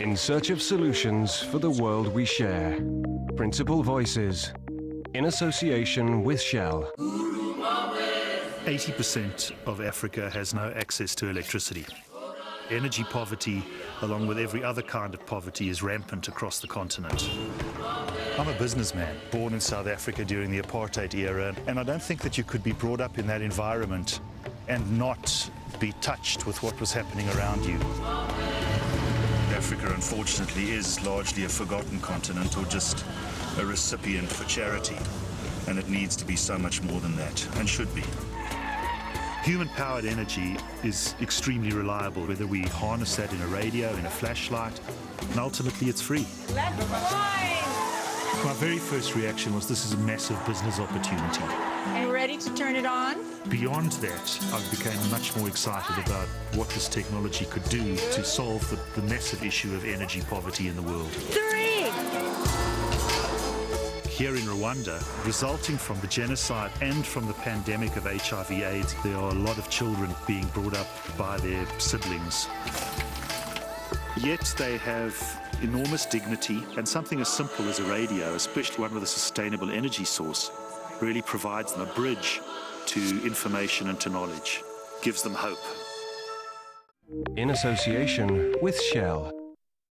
In search of solutions for the world we share. Principal Voices. In association with Shell. 80% of Africa has no access to electricity. Energy poverty, along with every other kind of poverty, is rampant across the continent. I'm a businessman, born in South Africa during the apartheid era, and I don't think that you could be brought up in that environment and not be touched with what was happening around you. Africa, unfortunately, is largely a forgotten continent or just a recipient for charity. And it needs to be so much more than that, and should be. Human-powered energy is extremely reliable, whether we harness that in a radio, in a flashlight, and ultimately it's free. My very first reaction was this is a massive business opportunity. You ready to turn it on? Beyond that, I became much more excited about what this technology could do to solve the, the massive issue of energy poverty in the world. Three! Here in Rwanda, resulting from the genocide and from the pandemic of HIV AIDS, there are a lot of children being brought up by their siblings. Yet they have enormous dignity and something as simple as a radio, especially one with a sustainable energy source, really provides them a bridge to information and to knowledge, gives them hope. In association with Shell.